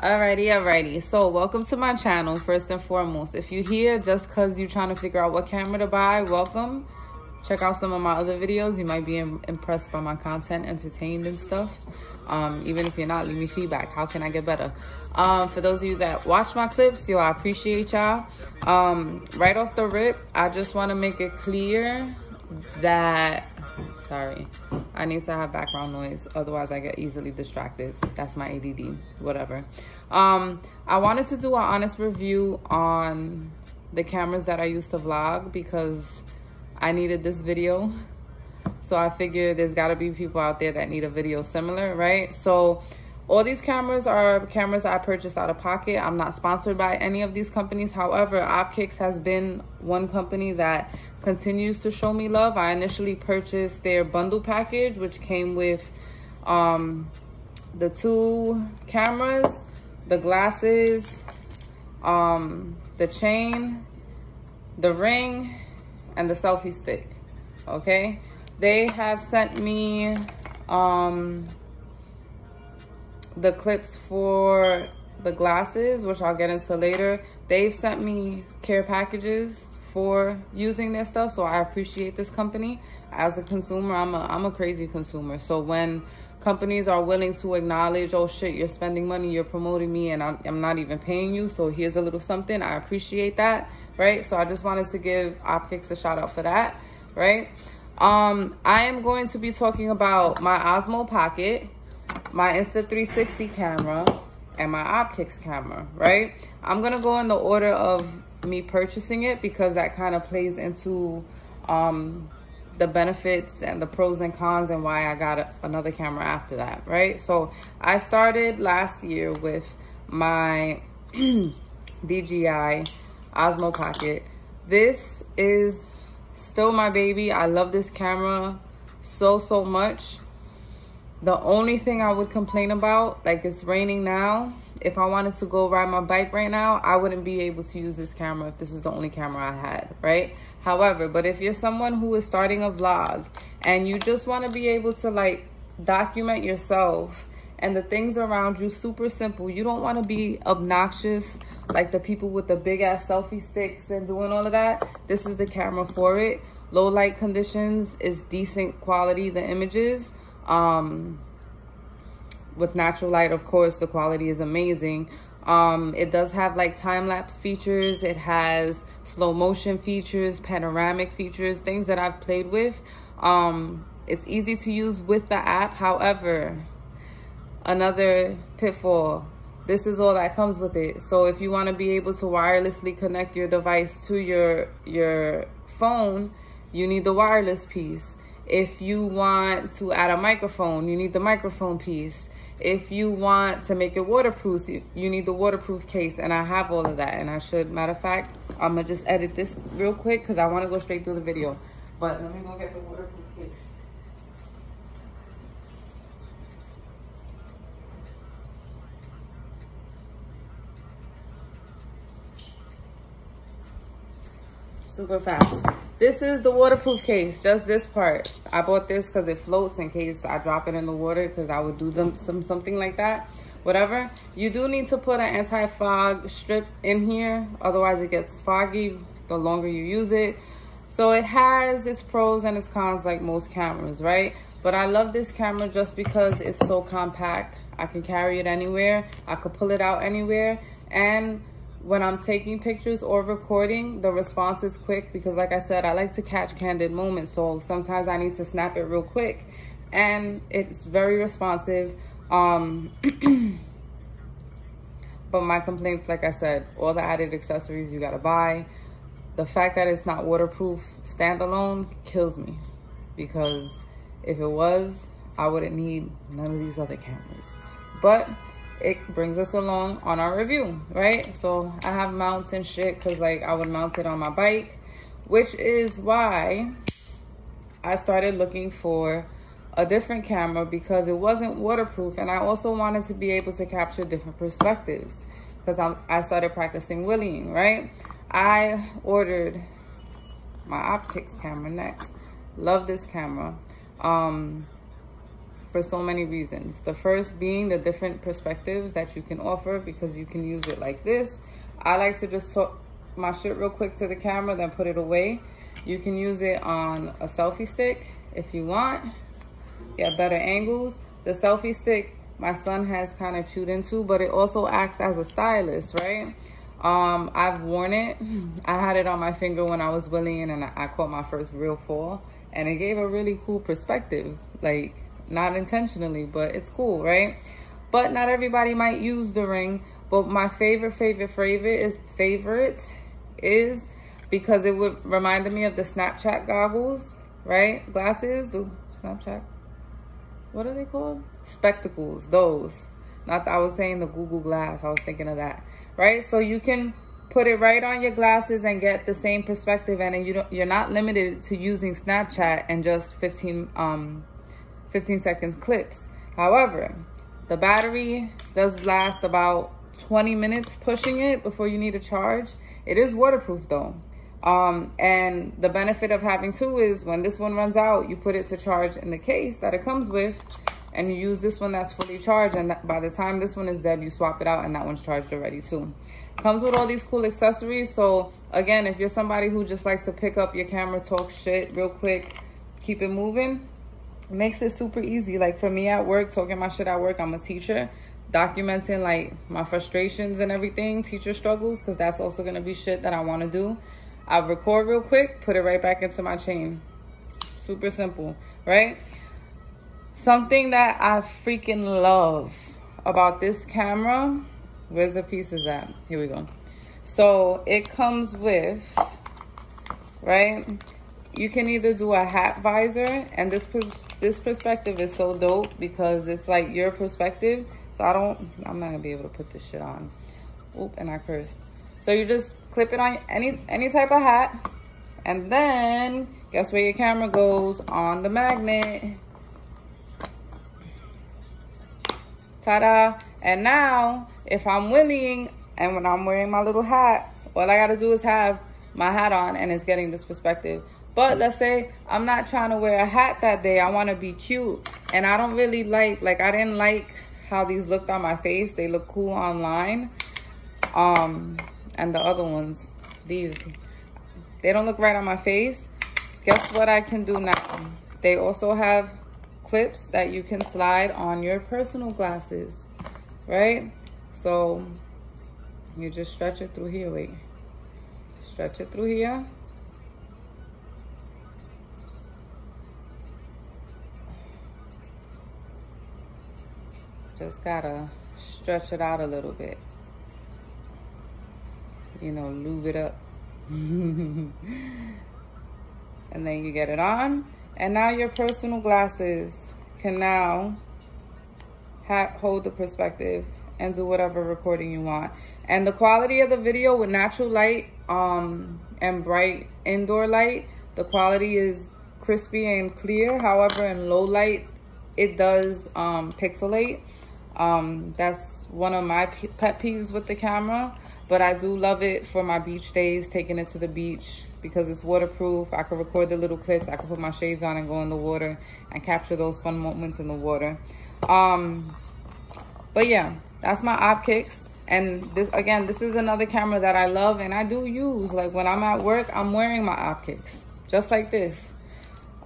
Alrighty, alrighty. So welcome to my channel, first and foremost. If you're here just because you're trying to figure out what camera to buy, welcome. Check out some of my other videos. You might be impressed by my content, entertained and stuff. Um, even if you're not, leave me feedback. How can I get better? Um, for those of you that watch my clips, yo, I appreciate y'all. Um, right off the rip, I just want to make it clear that sorry. I need to have background noise otherwise i get easily distracted. That's my add whatever. Um i wanted to do an honest review on the cameras that i used to vlog because i needed this video. So i figured there's got to be people out there that need a video similar right? So all these cameras are cameras I purchased out of pocket. I'm not sponsored by any of these companies. However, Opkix has been one company that continues to show me love. I initially purchased their bundle package, which came with um, the two cameras, the glasses, um, the chain, the ring, and the selfie stick. Okay. They have sent me um, the clips for the glasses, which I'll get into later. They've sent me care packages for using their stuff, so I appreciate this company. As a consumer, I'm a, I'm a crazy consumer. So when companies are willing to acknowledge, oh shit, you're spending money, you're promoting me, and I'm, I'm not even paying you, so here's a little something, I appreciate that, right? So I just wanted to give Opkix a shout out for that, right? Um, I am going to be talking about my Osmo Pocket, my Insta360 camera, and my Opkix camera, right? I'm going to go in the order of me purchasing it because that kind of plays into um, the benefits and the pros and cons and why I got a, another camera after that, right? So I started last year with my DJI Osmo Pocket. This is still my baby. I love this camera so, so much. The only thing I would complain about, like it's raining now, if I wanted to go ride my bike right now, I wouldn't be able to use this camera if this is the only camera I had, right? However, but if you're someone who is starting a vlog and you just want to be able to like document yourself and the things around you super simple, you don't want to be obnoxious like the people with the big ass selfie sticks and doing all of that, this is the camera for it. Low light conditions is decent quality, the images um, with natural light, of course, the quality is amazing. Um, it does have like time-lapse features. It has slow motion features, panoramic features, things that I've played with. Um, it's easy to use with the app. However, another pitfall, this is all that comes with it. So if you want to be able to wirelessly connect your device to your, your phone, you need the wireless piece. If you want to add a microphone, you need the microphone piece. If you want to make it waterproof, you, need the waterproof case. And I have all of that. And I should, matter of fact, I'm going to just edit this real quick because I want to go straight through the video. But let me go get the waterproof case. Super fast. This is the waterproof case, just this part. I bought this because it floats in case I drop it in the water because I would do them some something like that. Whatever. You do need to put an anti-fog strip in here. Otherwise it gets foggy the longer you use it. So it has its pros and its cons like most cameras, right? But I love this camera just because it's so compact. I can carry it anywhere. I could pull it out anywhere. And when I'm taking pictures or recording, the response is quick because like I said, I like to catch candid moments. So sometimes I need to snap it real quick and it's very responsive. Um, but my complaints, like I said, all the added accessories you gotta buy. The fact that it's not waterproof standalone kills me because if it was, I wouldn't need none of these other cameras. But it brings us along on our review, right? So I have mounts and shit because like I would mount it on my bike, which is why I started looking for a different camera because it wasn't waterproof and I also wanted to be able to capture different perspectives because I started practicing wheeling, right? I ordered my Opkix camera next. Love this camera. Um, for so many reasons. The first being the different perspectives that you can offer because you can use it like this. I like to just talk my shit real quick to the camera, then put it away. You can use it on a selfie stick if you want. Get better angles. The selfie stick, my son has kind of chewed into, but it also acts as a stylus, right? Um, I've worn it. I had it on my finger when I was wheeling and I caught my first real fall. And it gave a really cool perspective. Like, not intentionally, but it's cool, right? But not everybody might use the ring. But my favorite, favorite, favorite is favorite is because it would reminded me of the Snapchat goggles, right? Glasses, the Snapchat. What are they called? Spectacles, those. Not that I was saying the Google Glass. I was thinking of that, right? So you can put it right on your glasses and get the same perspective and you don't, you're not limited to using Snapchat and just 15 um 15 seconds clips. However, the battery does last about 20 minutes pushing it before you need a charge. It is waterproof though. Um, and the benefit of having two is when this one runs out, you put it to charge in the case that it comes with and you use this one that's fully charged. And by the time this one is dead, you swap it out and that one's charged already too. Comes with all these cool accessories. So again, if you're somebody who just likes to pick up your camera, talk shit real quick, keep it moving, makes it super easy. Like for me at work, talking my shit at work, I'm a teacher, documenting like my frustrations and everything, teacher struggles, because that's also going to be shit that I want to do. I'll record real quick, put it right back into my chain. Super simple, right? Something that I freaking love about this camera, where's the pieces at? Here we go. So it comes with, right? You can either do a hat visor, and this this perspective is so dope because it's like your perspective. So I don't, I'm not gonna be able to put this shit on. Oop, and I cursed. So you just clip it on any any type of hat, and then guess where your camera goes on the magnet. Ta-da! And now, if I'm winning and when I'm wearing my little hat, all I gotta do is have my hat on and it's getting this perspective. But let's say I'm not trying to wear a hat that day. I want to be cute. And I don't really like, like I didn't like how these looked on my face. They look cool online. Um, And the other ones, these, they don't look right on my face. Guess what I can do now? They also have clips that you can slide on your personal glasses, right? So you just stretch it through here, wait. Stretch it through here. Just gotta stretch it out a little bit. You know, lube it up. and then you get it on and now your personal glasses can now hold the perspective and do whatever recording you want. And the quality of the video with natural light um, and bright indoor light, the quality is crispy and clear. However, in low light, it does um, pixelate. Um, that's one of my pet peeves with the camera. But I do love it for my beach days, taking it to the beach because it's waterproof. I can record the little clips. I can put my shades on and go in the water and capture those fun moments in the water. Um, but yeah, that's my Opkix. And this again, this is another camera that I love and I do use. Like when I'm at work, I'm wearing my Opkix. Just like this.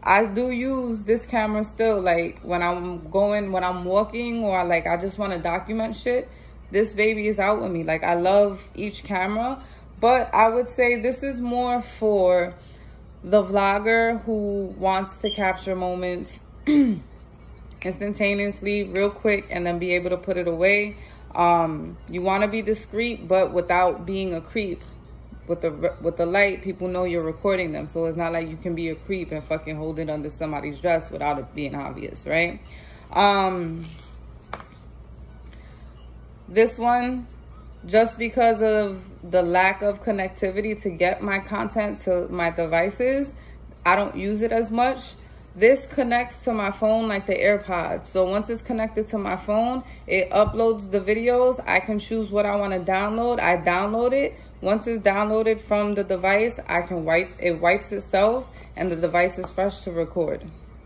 I do use this camera still. Like when I'm going, when I'm walking or like I just want to document shit this baby is out with me. Like I love each camera, but I would say this is more for the vlogger who wants to capture moments instantaneously, real quick, and then be able to put it away. Um, you want to be discreet, but without being a creep. With the with the light, people know you're recording them, so it's not like you can be a creep and fucking hold it under somebody's dress without it being obvious, right? Um, this one, just because of the lack of connectivity to get my content to my devices, I don't use it as much. This connects to my phone like the AirPods. So once it's connected to my phone, it uploads the videos. I can choose what I want to download. I download it. Once it's downloaded from the device, I can wipe it wipes itself and the device is fresh to record.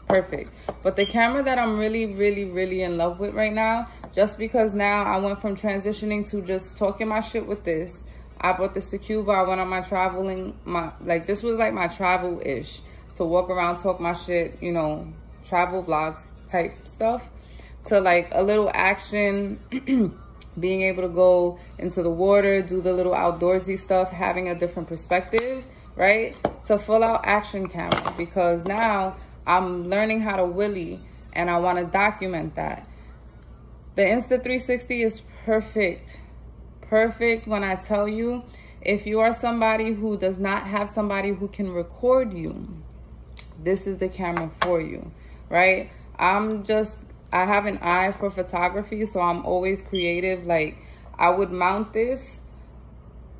perfect. But the camera that I'm really, really, really in love with right now, just because now I went from transitioning to just talking my shit with this. I brought this to Cuba. I went on my traveling, my like this was like my travel-ish to walk around, talk my shit, you know, travel vlogs type stuff to like a little action being able to go into the water, do the little outdoorsy stuff, having a different perspective, right? To full out action camera because now I'm learning how to wheelie and I want to document that. The Insta360 is perfect. Perfect when I tell you if you are somebody who does not have somebody who can record you, this is the camera for you, right? I'm just I have an eye for photography, so I'm always creative. Like I would mount this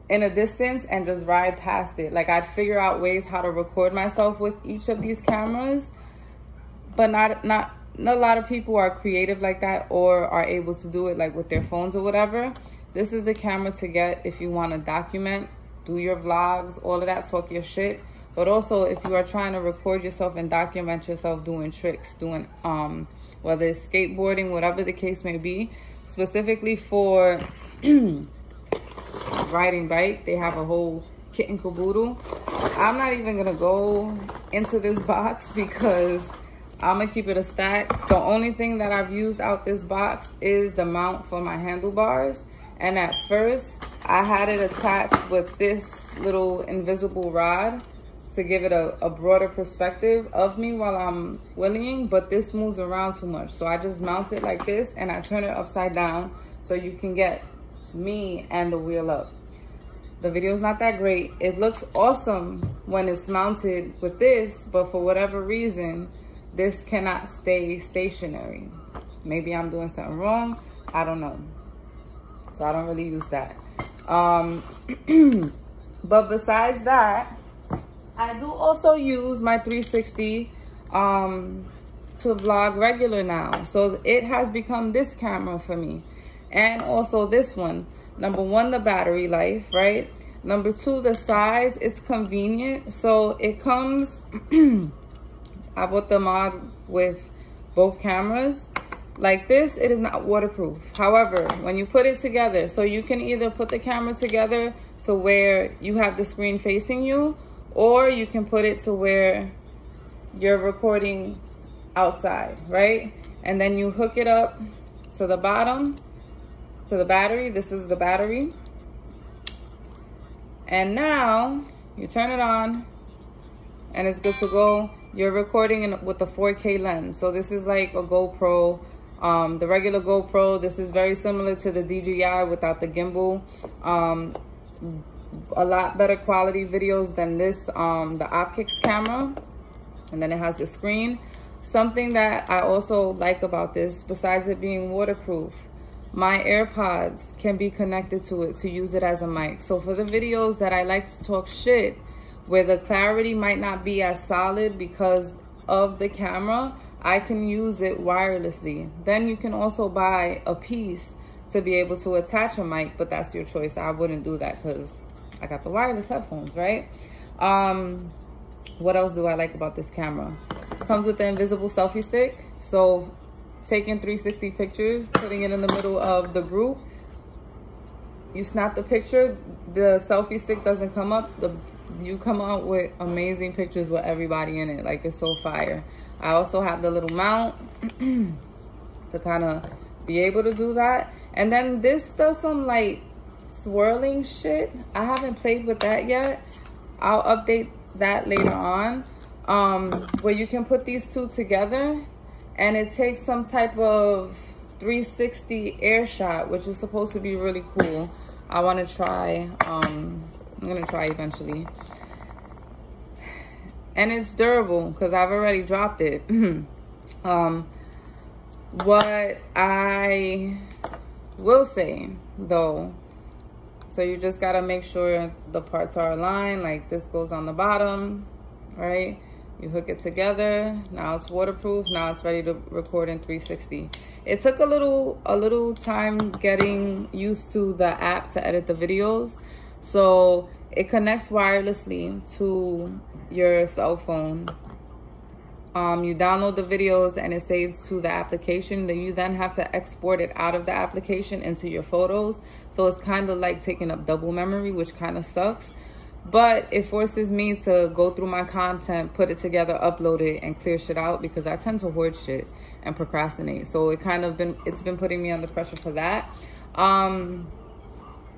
in a distance and just ride past it. Like I'd figure out ways how to record myself with each of these cameras, but not not not a lot of people are creative like that or are able to do it like with their phones or whatever. This is the camera to get if you want to document, do your vlogs, all of that, talk your shit. But also if you are trying to record yourself and document yourself doing tricks, doing um whether it's skateboarding, whatever the case may be. Specifically for riding bike, they have a whole kit and caboodle. I'm not even gonna go into this box because I'm gonna keep it a stack. The only thing that I've used out this box is the mount for my handlebars. And at first, I had it attached with this little invisible rod to give it a, a broader perspective of me while I'm wheeling, but this moves around too much. So I just mount it like this and I turn it upside down so you can get me and the wheel up. The video is not that great. It looks awesome when it's mounted with this, but for whatever reason, this cannot stay stationary. Maybe I'm doing something wrong. I don't know. So I don't really use that. Um, but besides that, I do also use my 360 um, to vlog regular now. So it has become this camera for me. And also this one. Number one, the battery life, right? Number two, the size. It's convenient. So it comes, I bought the mod with both cameras. Like this, it is not waterproof. However, when you put it together, so you can either put the camera together to where you have the screen facing you or you can put it to where you're recording outside, right? And then you hook it up to the bottom, to the battery. This is the battery. And now you turn it on and it's good to go. You're recording in, with a 4K lens. So this is like a GoPro, um, the regular GoPro. This is very similar to the DJI without the gimbal. Um, a lot better quality videos than this, um, the Opkix camera. And then it has the screen. Something that I also like about this, besides it being waterproof, my AirPods can be connected to it to use it as a mic. So for the videos that I like to talk shit, where the clarity might not be as solid because of the camera, I can use it wirelessly. Then you can also buy a piece to be able to attach a mic, but that's your choice. I wouldn't do that because I got the wireless headphones, right? Um, what else do I like about this camera? Comes with the invisible selfie stick. So taking 360 pictures, putting it in the middle of the group. You snap the picture, the selfie stick doesn't come up. The You come out with amazing pictures with everybody in it. Like it's so fire. I also have the little mount to kind of be able to do that. And then this does some like swirling shit. I haven't played with that yet. I'll update that later on. Um, where you can put these two together and it takes some type of 360 air shot, which is supposed to be really cool. I want to try. Um, I'm going to try eventually. And it's durable because I've already dropped it. um, what I will say, though, so you just gotta make sure the parts are aligned, like this goes on the bottom, right? You hook it together, now it's waterproof, now it's ready to record in 360. It took a little, a little time getting used to the app to edit the videos. So it connects wirelessly to your cell phone um, you download the videos and it saves to the application. Then you then have to export it out of the application into your photos. So it's kind of like taking up double memory which kind of sucks. But it forces me to go through my content put it together upload it and clear shit out because i tend to hoard shit and procrastinate. So it kind of been it's been putting me under pressure for that. Um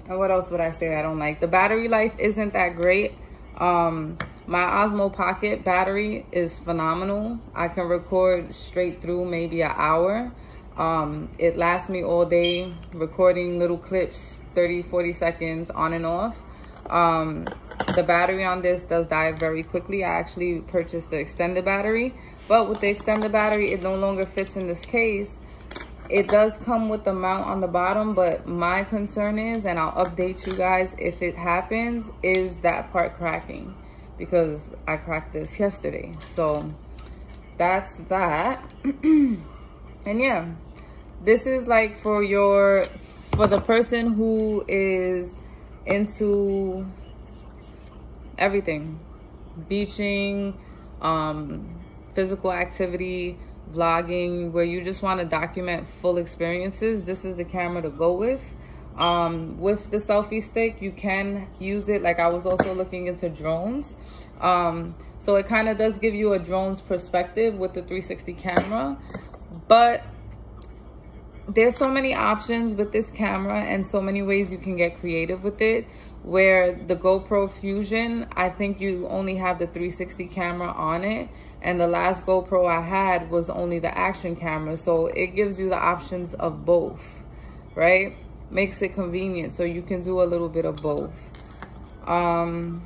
and what else would i say i don't like? The battery life isn't that great. Um my Osmo Pocket battery is phenomenal. I can record straight through maybe an hour. Um, it lasts me all day recording little clips, 30, 40 seconds on and off. Um, the battery on this does die very quickly. I actually purchased the extended battery, but with the extended battery, it no longer fits in this case. It does come with the mount on the bottom, but my concern is, and I'll update you guys if it happens, is that part cracking because I cracked this yesterday. So that's that. and yeah, this is like for your, for the person who is into everything, beaching, um, physical activity, vlogging, where you just want to document full experiences. This is the camera to go with um with the selfie stick you can use it like i was also looking into drones um so it kind of does give you a drone's perspective with the 360 camera but there's so many options with this camera and so many ways you can get creative with it where the GoPro Fusion, I think you only have the 360 camera on it. And the last GoPro I had was only the action camera. So it gives you the options of both, right? Makes it convenient. So you can do a little bit of both. Um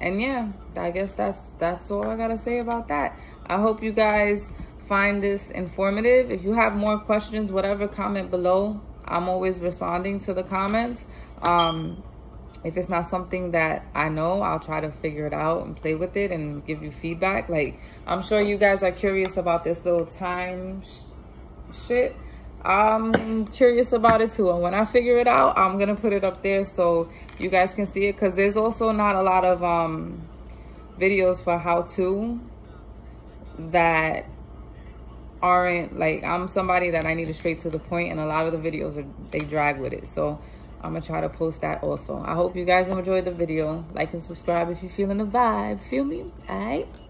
and yeah i guess that's that's all i gotta say about that. I hope you guys find this informative. If you have more questions whatever comment below. I'm always responding to the comments. Um if it's not something that i know i'll try to figure it out and play with it and give you feedback. Like i'm sure you guys are curious about this little time sh shit I'm curious about it too. And when I figure it out, I'm going to put it up there so you guys can see it. Because there's also not a lot of um, videos for how to that aren't like I'm somebody that I need to straight to the point and a lot of the videos are they drag with it. So I'm gonna try to post that also. I hope you guys enjoyed the video. Like and subscribe if you're feeling the vibe. Feel me? Alright.